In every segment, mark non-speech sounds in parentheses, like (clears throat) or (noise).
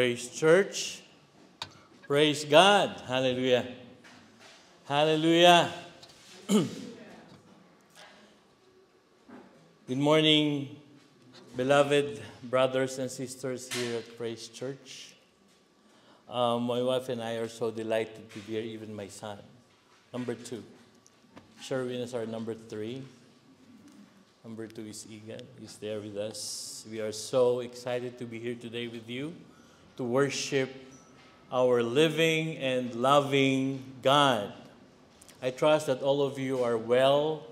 Praise Church. Praise God. Hallelujah. Hallelujah. (clears throat) Good morning, beloved brothers and sisters here at Praise Church. Um, my wife and I are so delighted to be here, even my son. Number two. Sherwin is our number three. Number two is Egan. He's there with us. We are so excited to be here today with you to worship our living and loving God. I trust that all of you are well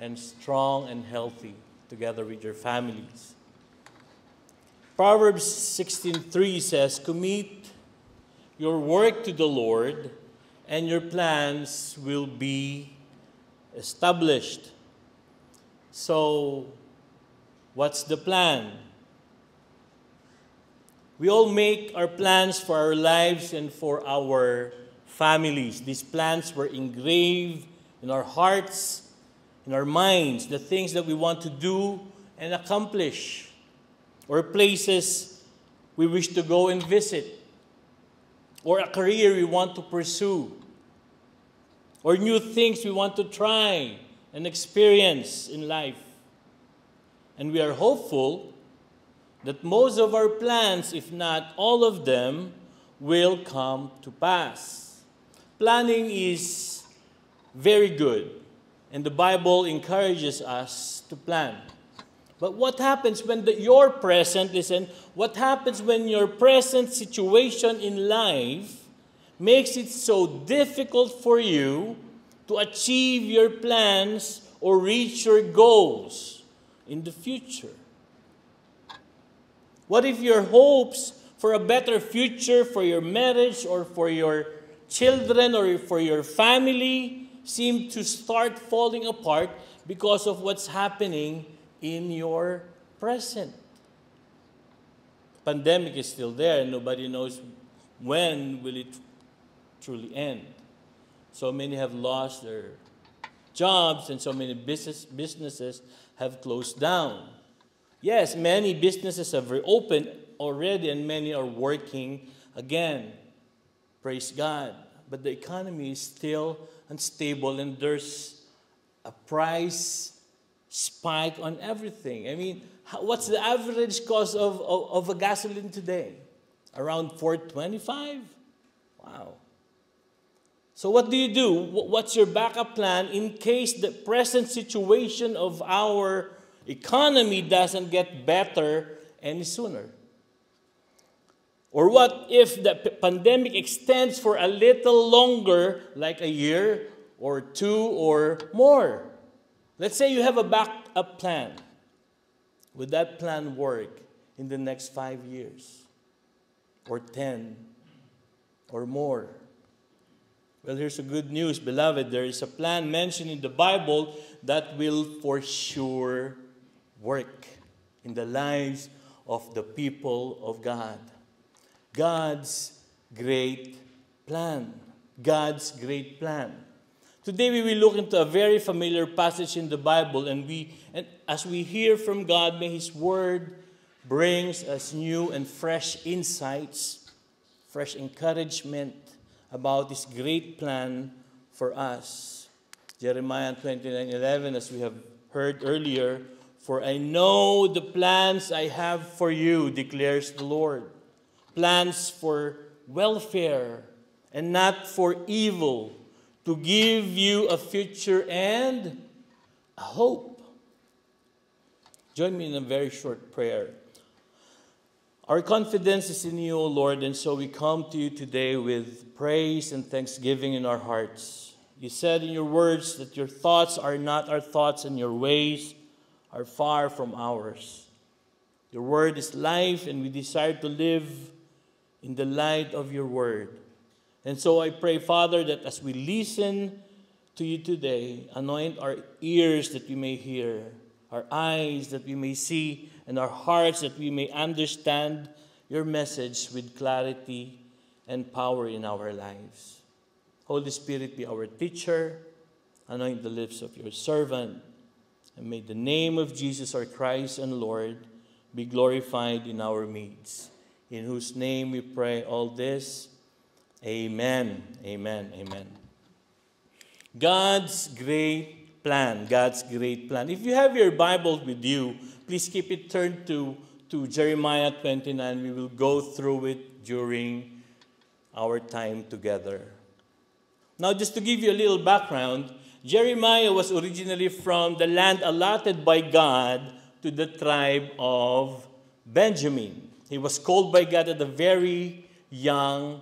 and strong and healthy together with your families. Proverbs 16:3 says, "Commit your work to the Lord, and your plans will be established." So, what's the plan? We all make our plans for our lives and for our families. These plans were engraved in our hearts, in our minds, the things that we want to do and accomplish, or places we wish to go and visit, or a career we want to pursue, or new things we want to try and experience in life. And we are hopeful that most of our plans, if not all of them, will come to pass. Planning is very good, and the Bible encourages us to plan. But what happens when the, your present, listen, what happens when your present situation in life makes it so difficult for you to achieve your plans or reach your goals in the future? What if your hopes for a better future for your marriage or for your children or for your family seem to start falling apart because of what's happening in your present? Pandemic is still there and nobody knows when will it truly end. So many have lost their jobs, and so many business, businesses have closed down. Yes, many businesses have reopened already, and many are working again. Praise God. But the economy is still unstable, and there's a price spike on everything. I mean, what's the average cost of, of, of a gasoline today? Around 425? Wow. So, what do you do? What's your backup plan in case the present situation of our economy doesn't get better any sooner? Or what if the pandemic extends for a little longer, like a year or two or more? Let's say you have a backup plan. Would that plan work in the next five years or 10 or more? Well, here's the good news, beloved. There is a plan mentioned in the Bible that will for sure work in the lives of the people of God. God's great plan. God's great plan. Today we will look into a very familiar passage in the Bible, and we and as we hear from God, may His word brings us new and fresh insights, fresh encouragement, about this great plan for us. Jeremiah 29 11, as we have heard earlier, for I know the plans I have for you, declares the Lord. Plans for welfare and not for evil, to give you a future and a hope. Join me in a very short prayer. Our confidence is in you, O Lord, and so we come to you today with praise and thanksgiving in our hearts. You said in your words that your thoughts are not our thoughts and your ways are far from ours. Your word is life, and we desire to live in the light of your word. And so I pray, Father, that as we listen to you today, anoint our ears that we may hear, our eyes that we may see, and our hearts that we may understand your message with clarity and power in our lives. Holy Spirit, be our teacher. Anoint the lips of your servant. And may the name of Jesus, our Christ and Lord, be glorified in our midst. in whose name we pray all this. Amen. Amen. Amen. God's great plan. God's great plan. If you have your Bible with you, please keep it turned to, to Jeremiah 29. We will go through it during our time together. Now, just to give you a little background, Jeremiah was originally from the land allotted by God to the tribe of Benjamin. He was called by God at a very young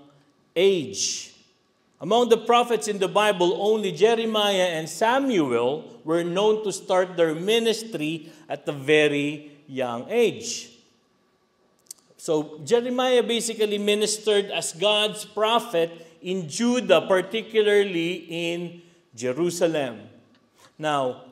age. Among the prophets in the Bible, only Jeremiah and Samuel were known to start their ministry at a very young age. So Jeremiah basically ministered as God's prophet in Judah, particularly in Jerusalem. Now,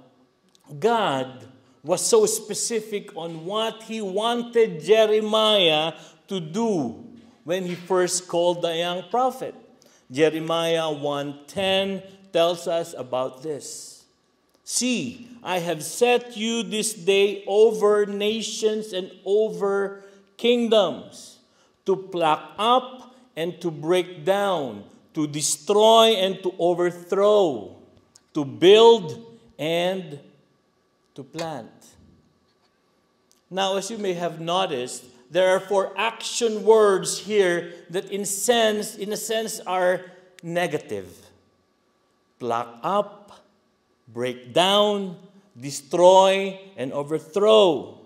God was so specific on what he wanted Jeremiah to do when he first called the young prophet. Jeremiah 1:10 tells us about this. See, I have set you this day over nations and over kingdoms to pluck up and to break down, to destroy and to overthrow, to build and to plant. Now, as you may have noticed, there are four action words here that in sense, in a sense, are negative. Pluck up, break down, destroy, and overthrow.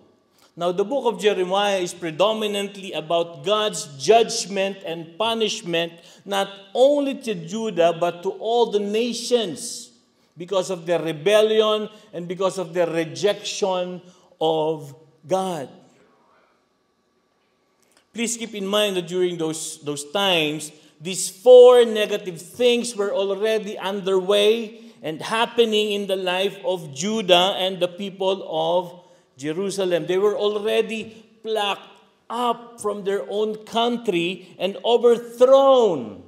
Now, the book of Jeremiah is predominantly about God's judgment and punishment, not only to Judah, but to all the nations because of their rebellion and because of their rejection of God. Please keep in mind that during those, those times, these four negative things were already underway and happening in the life of Judah and the people of Jerusalem. They were already plucked up from their own country and overthrown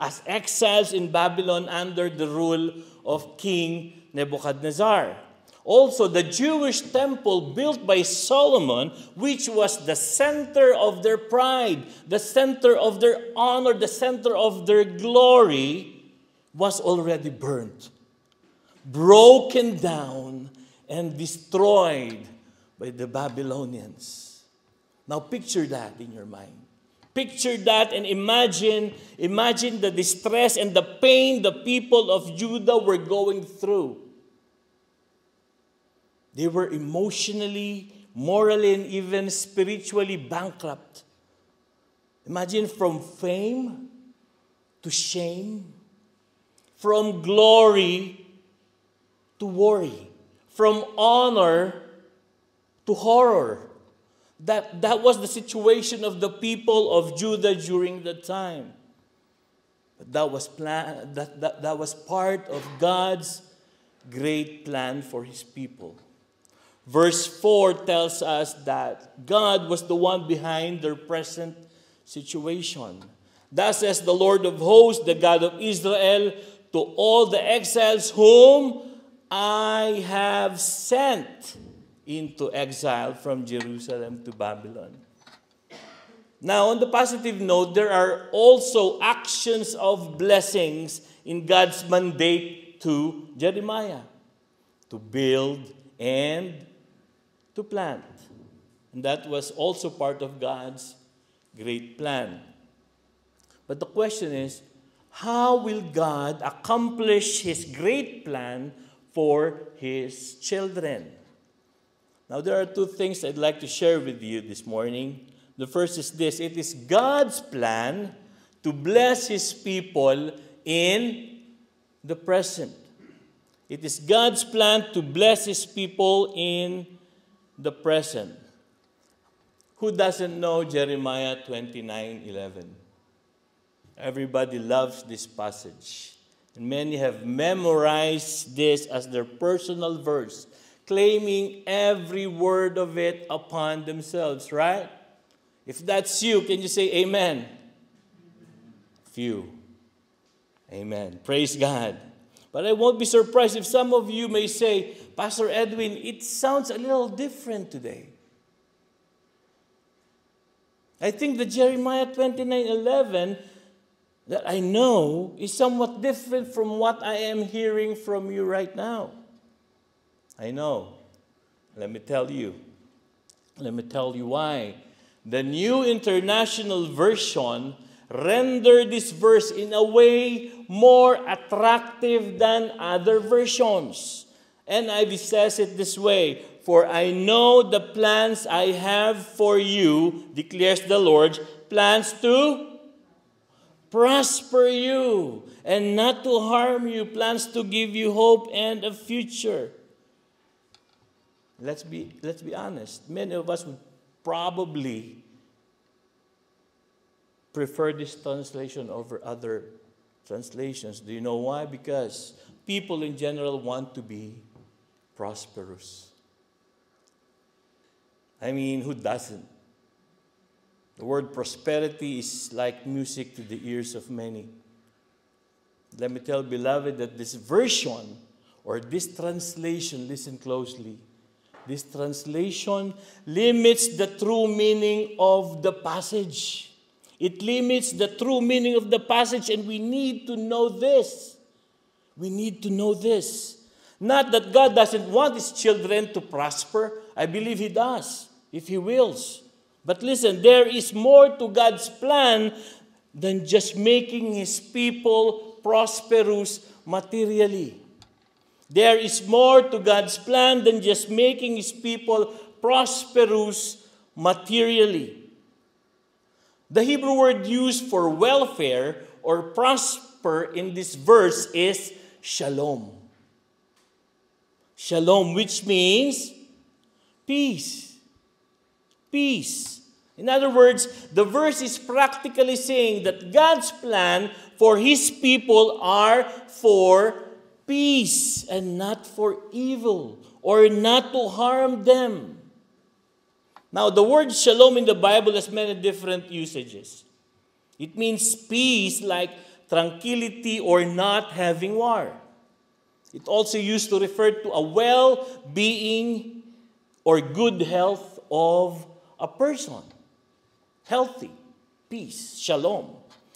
as exiles in Babylon under the rule of King Nebuchadnezzar. Also, the Jewish temple built by Solomon, which was the center of their pride, the center of their honor, the center of their glory, was already burnt, broken down, and destroyed by the Babylonians. Now picture that in your mind. Picture that and imagine, imagine the distress and the pain the people of Judah were going through. They were emotionally, morally, and even spiritually bankrupt. Imagine from fame to shame, from glory to worry from honor to horror. That, that was the situation of the people of Judah during the time. But that was, plan, that, that, that was part of God's great plan for his people. Verse 4 tells us that God was the one behind their present situation. Thus says the Lord of hosts, the God of Israel, to all the exiles whom I have sent into exile from Jerusalem to Babylon. Now, on the positive note, there are also actions of blessings in God's mandate to Jeremiah to build and to plant. And that was also part of God's great plan. But the question is how will God accomplish his great plan for his children. Now, there are two things I'd like to share with you this morning. The first is this it is God's plan to bless his people in the present. It is God's plan to bless his people in the present. Who doesn't know Jeremiah 29 11? Everybody loves this passage. And many have memorized this as their personal verse, claiming every word of it upon themselves, right? If that's you, can you say amen? Few. Amen. Praise God. But I won't be surprised if some of you may say, Pastor Edwin, it sounds a little different today. I think the Jeremiah 29 11 that I know is somewhat different from what I am hearing from you right now. I know. Let me tell you. Let me tell you why. The New International Version render this verse in a way more attractive than other versions. And I says it this way For I know the plans I have for you, declares the Lord, plans to prosper you and not to harm you, plans to give you hope and a future. Let's be, let's be honest. Many of us would probably prefer this translation over other translations. Do you know why? Because people in general want to be prosperous. I mean, who doesn't? The word prosperity is like music to the ears of many. Let me tell beloved that this version or this translation, listen closely, this translation limits the true meaning of the passage. It limits the true meaning of the passage, and we need to know this. We need to know this. Not that God doesn't want His children to prosper. I believe He does, if He wills. But listen, there is more to God's plan than just making His people prosperous materially. There is more to God's plan than just making His people prosperous materially. The Hebrew word used for welfare or prosper in this verse is shalom. Shalom, which means peace. Peace. In other words, the verse is practically saying that God's plan for his people are for peace and not for evil or not to harm them. Now, the word shalom in the Bible has many different usages. It means peace, like tranquility or not having war. It also used to refer to a well being or good health of a person. Healthy, peace, shalom.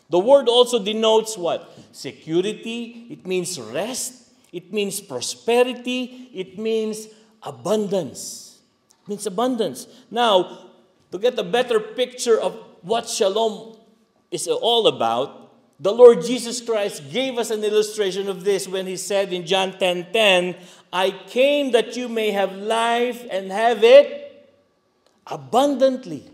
The word also denotes what? Security, it means rest, it means prosperity, it means abundance means abundance. Now, to get a better picture of what shalom is all about, the Lord Jesus Christ gave us an illustration of this when he said in John 10:10, 10, 10, "I came that you may have life and have it abundantly."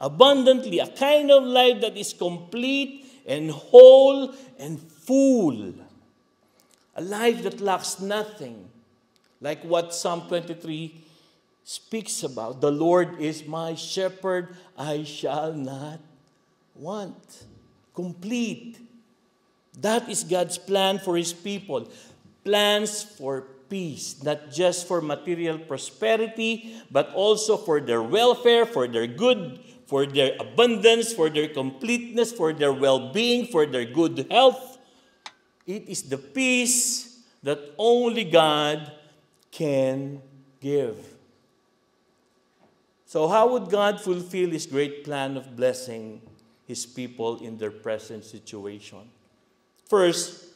Abundantly, a kind of life that is complete and whole and full. A life that lacks nothing, like what Psalm 23 speaks about. The Lord is my shepherd, I shall not want. Complete. That is God's plan for His people. Plans for peace, not just for material prosperity, but also for their welfare, for their good, for their abundance, for their completeness, for their well being, for their good health. It is the peace that only God can give. So, how would God fulfill His great plan of blessing His people in their present situation? First,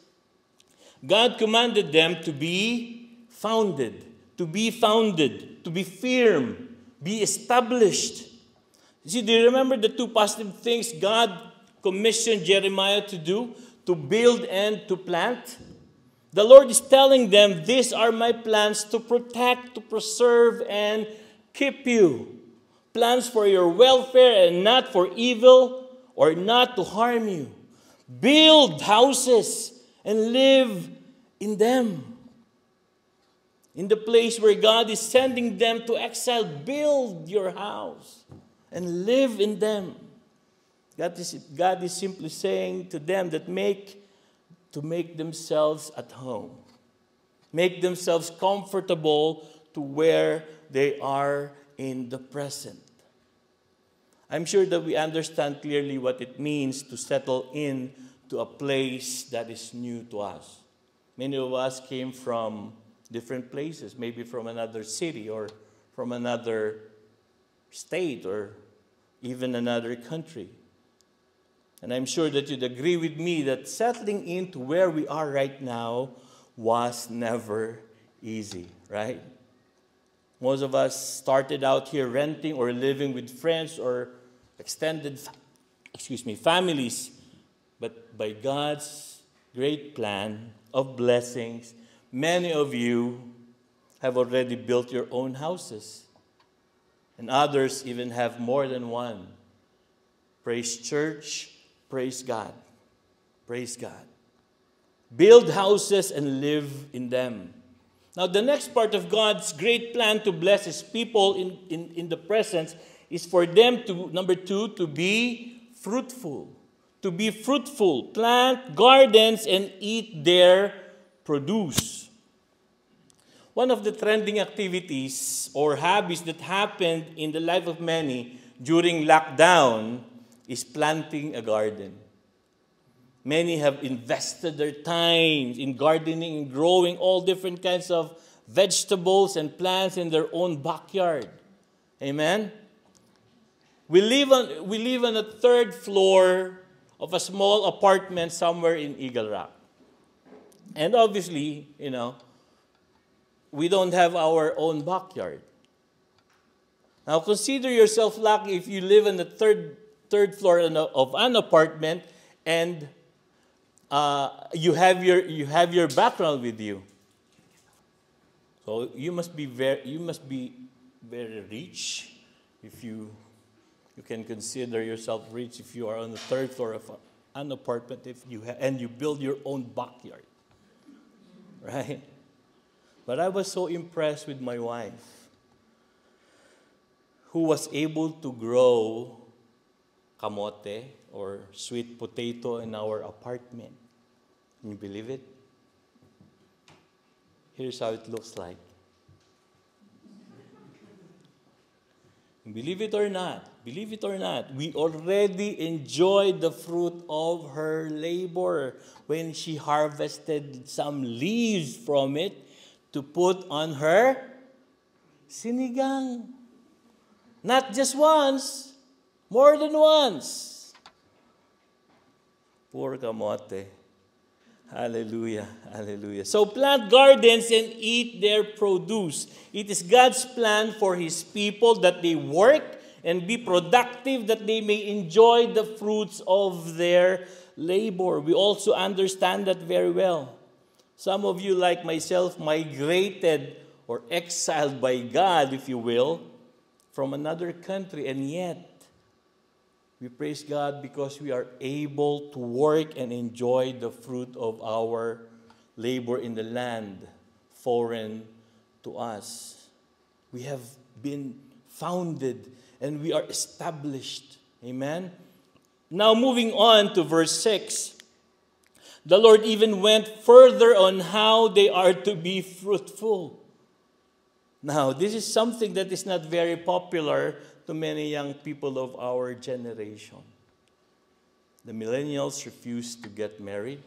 God commanded them to be founded, to be founded, to be firm, be established. You see, do you remember the two positive things God commissioned Jeremiah to do? To build and to plant? The Lord is telling them, These are my plans to protect, to preserve, and keep you plans for your welfare and not for evil or not to harm you. Build houses and live in them. In the place where God is sending them to exile, build your house and live in them. God is, God is simply saying to them that make to make themselves at home. Make themselves comfortable to where they are in the present. I'm sure that we understand clearly what it means to settle in to a place that is new to us. Many of us came from different places, maybe from another city or from another state or even another country. And I'm sure that you'd agree with me that settling into where we are right now was never easy, right? Most of us started out here renting or living with friends or extended, excuse me, families. But by God's great plan of blessings, many of you have already built your own houses. And others even have more than one. Praise church, praise God. Praise God. Build houses and live in them. Now, the next part of God's great plan to bless his people in, in, in the presence is for them to, number two, to be fruitful. To be fruitful, plant gardens and eat their produce. One of the trending activities or habits that happened in the life of many during lockdown is planting a garden. Many have invested their time in gardening and growing all different kinds of vegetables and plants in their own backyard. Amen? We live on, we live on a third floor of a small apartment somewhere in Eagle Rock. And obviously, you know, we don't have our own backyard. Now consider yourself lucky if you live on the third, third floor of an apartment and uh, you, have your, you have your background with you. So you must be very, you must be very rich if you, you can consider yourself rich if you are on the third floor of an apartment if you and you build your own backyard. (laughs) Right? But I was so impressed with my wife who was able to grow kamote or sweet potato in our apartment. Can you believe it? Here's how it looks like. Believe it or not, believe it or not, we already enjoyed the fruit of her labor when she harvested some leaves from it to put on her sinigang. Not just once, more than once. Poor kamote. Hallelujah. Hallelujah. So plant gardens and eat their produce. It is God's plan for His people that they work and be productive, that they may enjoy the fruits of their labor. We also understand that very well. Some of you, like myself, migrated or exiled by God, if you will, from another country, and yet we praise God because we are able to work and enjoy the fruit of our labor in the land foreign to us. We have been founded and we are established. Amen. Now, moving on to verse 6. The Lord even went further on how they are to be fruitful. Now, this is something that is not very popular to many young people of our generation. The millennials refuse to get married.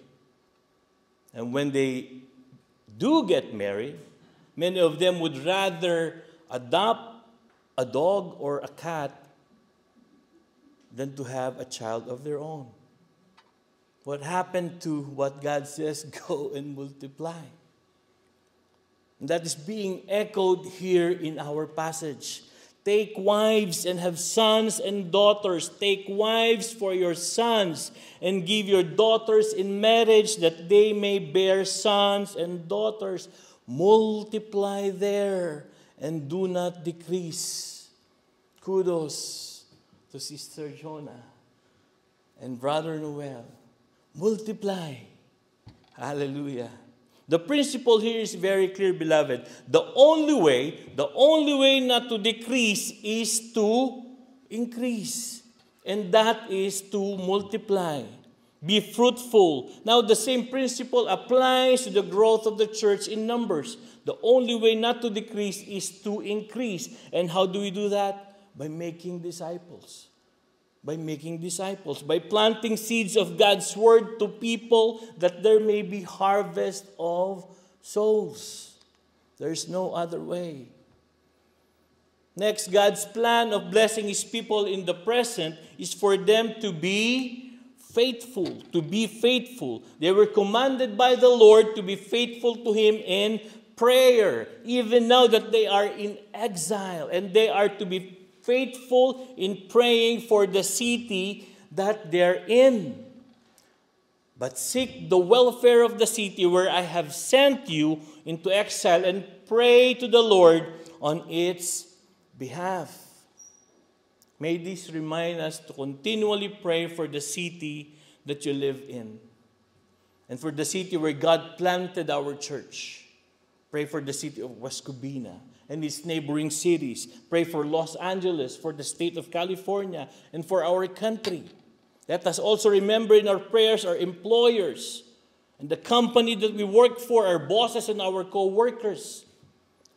And when they do get married, many of them would rather adopt a dog or a cat than to have a child of their own. What happened to what God says, (laughs) go and multiply? And that is being echoed here in our passage. Take wives and have sons and daughters. Take wives for your sons and give your daughters in marriage that they may bear sons and daughters. Multiply there and do not decrease. Kudos to Sister Jonah and Brother Noel. Multiply. Hallelujah. The principle here is very clear, beloved. The only way, the only way not to decrease is to increase. And that is to multiply. Be fruitful. Now, the same principle applies to the growth of the church in numbers. The only way not to decrease is to increase. And how do we do that? By making disciples by making disciples, by planting seeds of God's word to people that there may be harvest of souls. There's no other way. Next, God's plan of blessing His people in the present is for them to be faithful, to be faithful. They were commanded by the Lord to be faithful to Him in prayer, even now that they are in exile, and they are to be faithful in praying for the city that they're in. But seek the welfare of the city where I have sent you into exile and pray to the Lord on its behalf. May this remind us to continually pray for the city that you live in and for the city where God planted our church. Pray for the city of West Covina and its neighboring cities. Pray for Los Angeles, for the state of California, and for our country. Let us also remember in our prayers our employers and the company that we work for, our bosses and our co workers.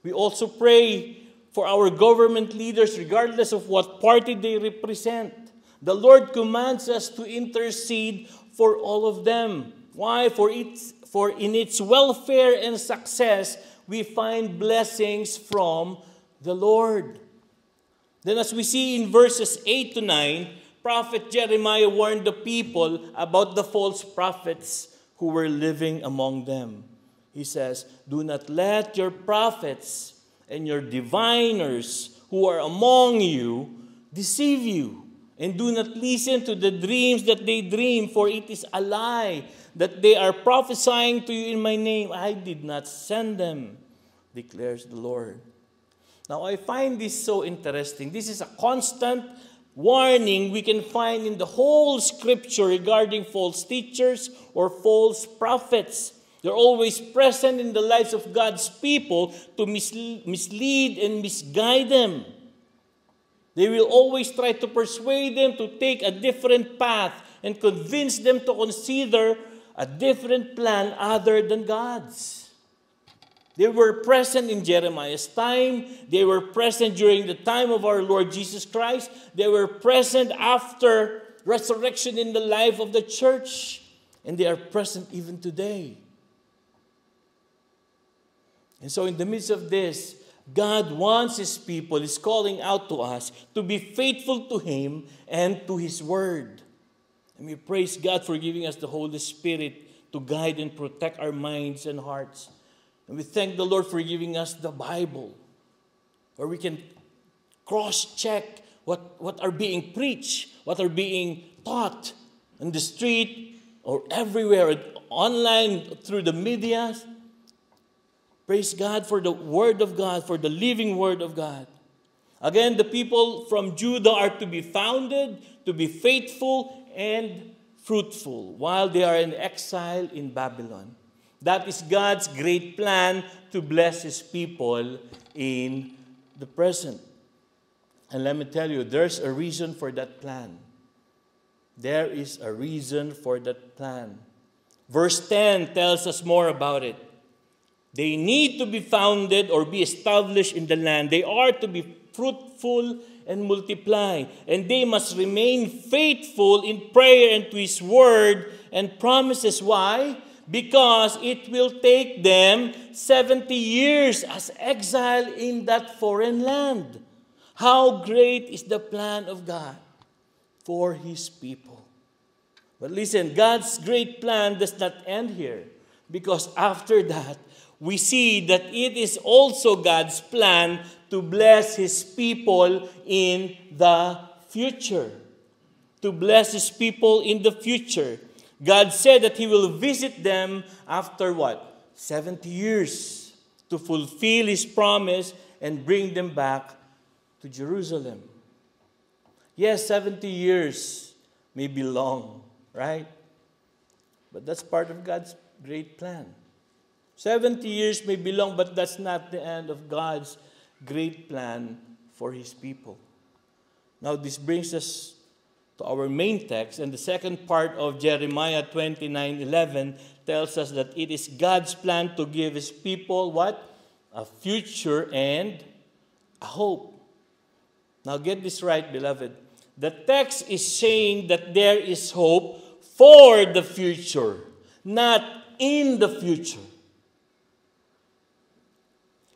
We also pray for our government leaders, regardless of what party they represent. The Lord commands us to intercede for all of them. Why? For, its, for in its welfare and success, we find blessings from the Lord. Then, as we see in verses 8 to 9, prophet Jeremiah warned the people about the false prophets who were living among them. He says, Do not let your prophets and your diviners who are among you deceive you. And do not listen to the dreams that they dream, for it is a lie that they are prophesying to you in my name. I did not send them, declares the Lord. Now, I find this so interesting. This is a constant warning we can find in the whole scripture regarding false teachers or false prophets. They're always present in the lives of God's people to mislead and misguide them. They will always try to persuade them to take a different path and convince them to consider a different plan other than God's. They were present in Jeremiah's time. They were present during the time of our Lord Jesus Christ. They were present after resurrection in the life of the church. And they are present even today. And so, in the midst of this, God wants His people, is calling out to us to be faithful to Him and to His Word. And we praise God for giving us the Holy Spirit to guide and protect our minds and hearts and we thank the Lord for giving us the Bible, where we can cross check what, what are being preached, what are being taught in the street or everywhere, online, through the media. Praise God for the Word of God, for the living Word of God. Again, the people from Judah are to be founded, to be faithful, and fruitful while they are in exile in Babylon. That is God's great plan to bless His people in the present. And let me tell you, there's a reason for that plan. There is a reason for that plan. Verse 10 tells us more about it. They need to be founded or be established in the land. They are to be fruitful and multiply. And they must remain faithful in prayer and to His word and promises. Why? Because it will take them 70 years as exile in that foreign land. How great is the plan of God for his people. But listen, God's great plan does not end here because after that, we see that it is also God's plan to bless his people in the future. To bless his people in the future. God said that He will visit them after what? 70 years to fulfill His promise and bring them back to Jerusalem. Yes, 70 years may be long, right? But that's part of God's great plan. 70 years may be long, but that's not the end of God's great plan for His people. Now, this brings us to our main text. And the second part of Jeremiah 29 11 tells us that it is God's plan to give his people what? A future and a hope. Now, get this right, beloved. The text is saying that there is hope for the future, not in the future.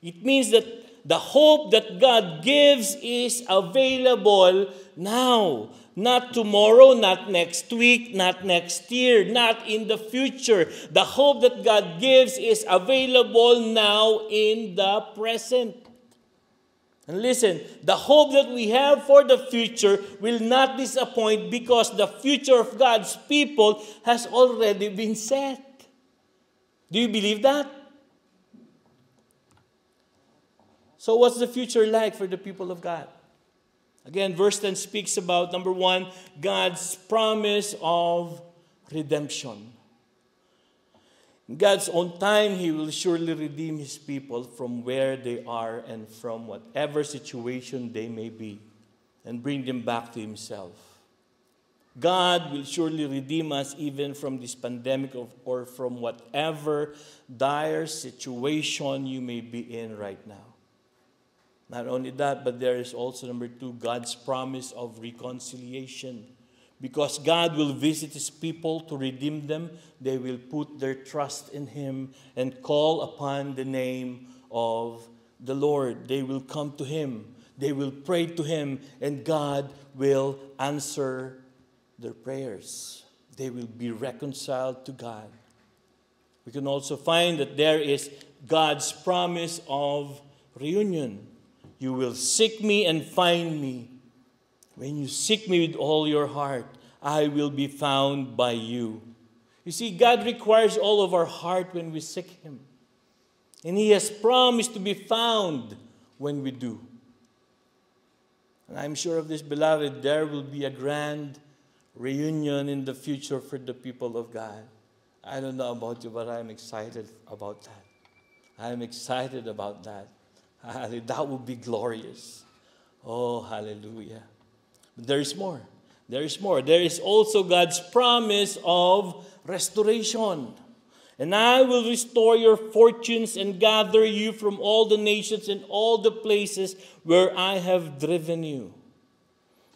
It means that the hope that God gives is available now. Not tomorrow, not next week, not next year, not in the future. The hope that God gives is available now in the present. And listen, the hope that we have for the future will not disappoint because the future of God's people has already been set. Do you believe that? So, what's the future like for the people of God? Again, verse 10 speaks about number one, God's promise of redemption. In God's own time, He will surely redeem His people from where they are and from whatever situation they may be and bring them back to Himself. God will surely redeem us even from this pandemic of, or from whatever dire situation you may be in right now. Not only that, but there is also, number two, God's promise of reconciliation. Because God will visit His people to redeem them, they will put their trust in Him and call upon the name of the Lord. They will come to Him, they will pray to Him, and God will answer their prayers. They will be reconciled to God. We can also find that there is God's promise of reunion. You will seek me and find me. When you seek me with all your heart, I will be found by you. You see, God requires all of our heart when we seek Him. And He has promised to be found when we do. And I'm sure of this, beloved, there will be a grand reunion in the future for the people of God. I don't know about you, but I'm excited about that. I'm excited about that. (laughs) That would be glorious. Oh, hallelujah. But there is more. There is more. There is also God's promise of restoration. And I will restore your fortunes and gather you from all the nations and all the places where I have driven you.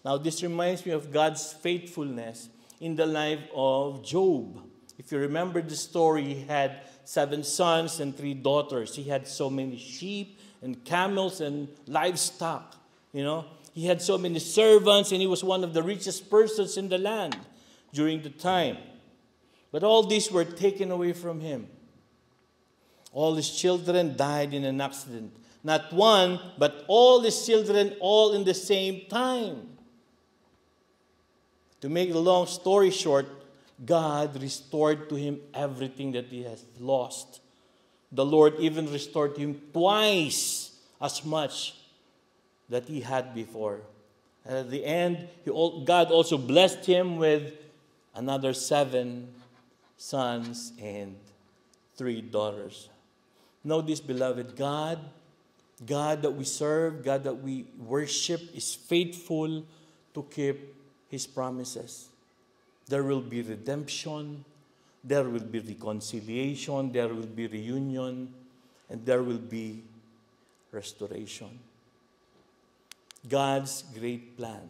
Now, this reminds me of God's faithfulness in the life of Job. If you remember the story, he had seven sons and three daughters. He had so many sheep and camels and livestock. You know, he had so many servants and he was one of the richest persons in the land during the time. But all these were taken away from him. All his children died in an accident. Not one, but all his children, all in the same time. To make the long story short, God restored to him everything that he has lost. The Lord even restored to him twice as much that he had before. And at the end, God also blessed him with another seven sons and three daughters. This, beloved, God, God that we serve, God that we worship, is faithful to keep his promises. There will be redemption, there will be reconciliation, there will be reunion, and there will be restoration. God's great plan.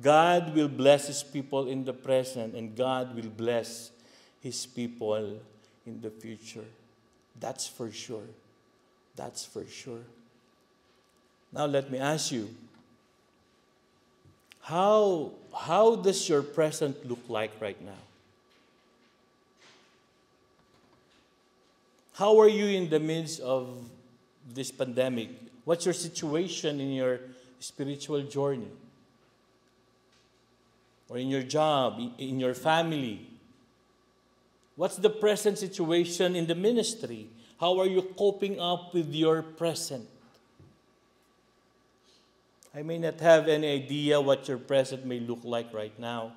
God will bless His people in the present, and God will bless His people in the future. That's for sure. That's for sure. Now, let me ask you how, how does your present look like right now? How are you in the midst of this pandemic? What's your situation in your spiritual journey? Or in your job, in your family? What's the present situation in the ministry? How are you coping up with your present? I may not have any idea what your present may look like right now.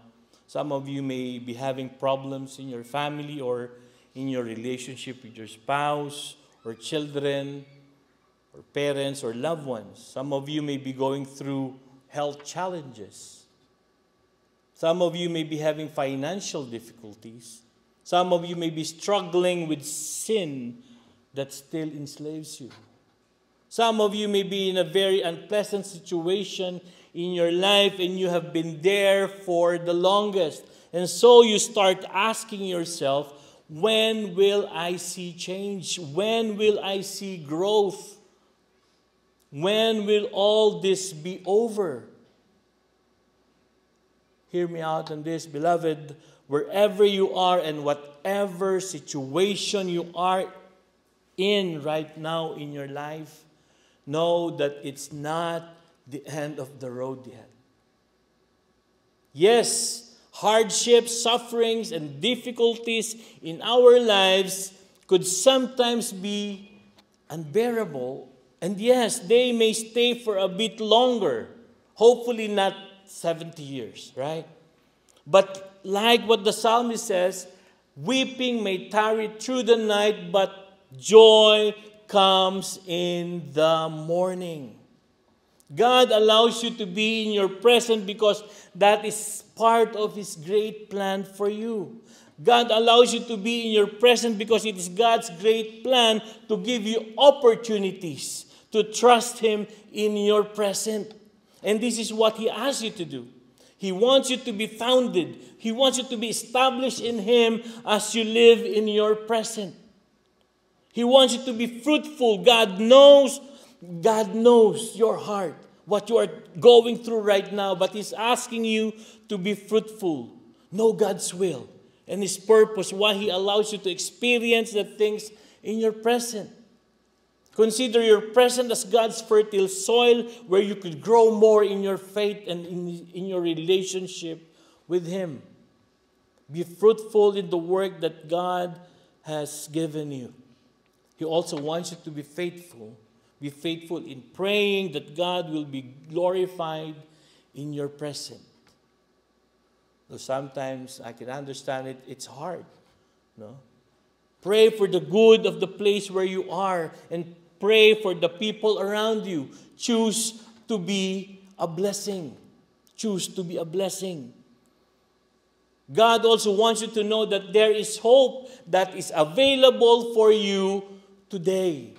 Some of you may be having problems in your family or in your relationship with your spouse or children or parents or loved ones. Some of you may be going through health challenges. Some of you may be having financial difficulties. Some of you may be struggling with sin that still enslaves you. Some of you may be in a very unpleasant situation in your life and you have been there for the longest. And so you start asking yourself, When will I see change? When will I see growth? When will all this be over? Hear me out on this, beloved. Wherever you are and whatever situation you are in right now in your life, know that it's not the end of the road yet. Yes, hardships, sufferings, and difficulties in our lives could sometimes be unbearable. And yes, they may stay for a bit longer, hopefully not 70 years, right? But like what the psalmist says, weeping may tarry through the night, but joy comes in the morning. God allows you to be in your present because that is part of His great plan for you. God allows you to be in your present because it is God's great plan to give you opportunities to trust Him in your present. And this is what He asks you to do. He wants you to be founded, He wants you to be established in Him as you live in your present. He wants you to be fruitful. God knows God knows your heart, what you are going through right now, but He's asking you to be fruitful. Know God's will and His purpose, why He allows you to experience the things in your present. Consider your present as God's fertile soil where you could grow more in your faith and in, in your relationship with Him. Be fruitful in the work that God has given you. He also wants you to be faithful be faithful in praying that God will be glorified in your present. Though sometimes I can understand it, it's hard. No? Pray for the good of the place where you are and pray for the people around you. Choose to be a blessing. Choose to be a blessing. God also wants you to know that there is hope that is available for you today.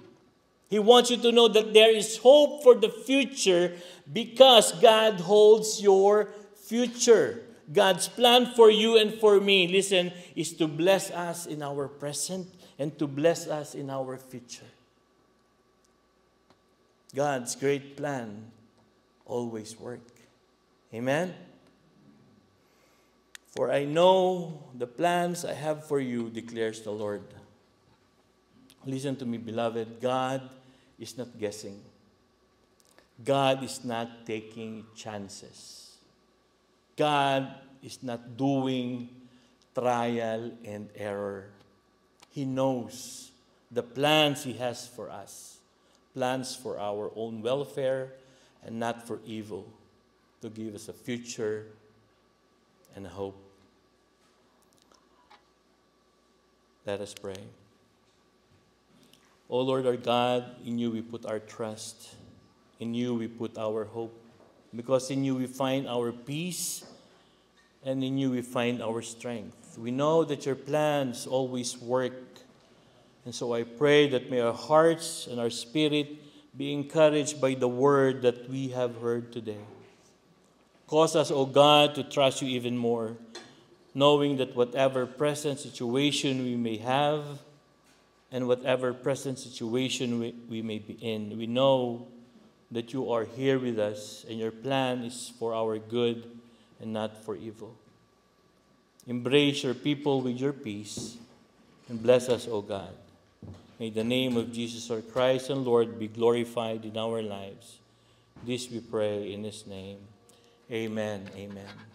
He wants you to know that there is hope for the future because God holds your future. God's plan for you and for me, listen, is to bless us in our present and to bless us in our future. God's great plan always work. Amen. For I know the plans I have for you, declares the Lord. Listen to me, beloved. God is not guessing. God is not taking chances. God is not doing trial and error. He knows the plans He has for us plans for our own welfare and not for evil, to give us a future and hope. Let us pray. O Lord our God, in you we put our trust. In you we put our hope. Because in you we find our peace and in you we find our strength. We know that your plans always work. And so I pray that may our hearts and our spirit be encouraged by the word that we have heard today. Cause us, O God, to trust you even more, knowing that whatever present situation we may have, and whatever present situation we, we may be in. We know that you are here with us and your plan is for our good and not for evil. Embrace your people with your peace and bless us, O God. May the name of Jesus our Christ and Lord be glorified in our lives. This we pray in his name. Amen. Amen.